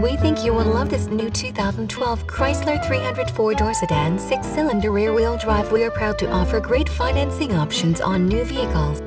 We think you will love this new 2012 Chrysler 300 four-door sedan six-cylinder rear-wheel drive. We are proud to offer great financing options on new vehicles.